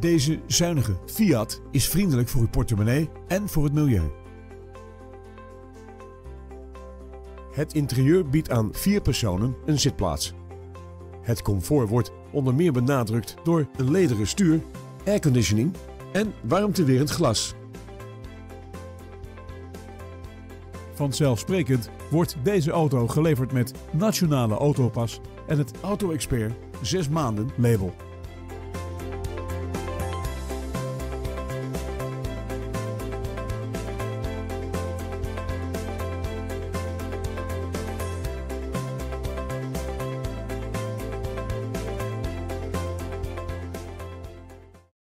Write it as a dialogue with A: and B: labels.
A: Deze zuinige Fiat is vriendelijk voor uw portemonnee en voor het milieu. Het interieur biedt aan vier personen een zitplaats. Het comfort wordt onder meer benadrukt door een lederen stuur, airconditioning en warmtewerend glas. Vanzelfsprekend wordt deze auto geleverd met Nationale Autopas en het Auto Expert 6 maanden label.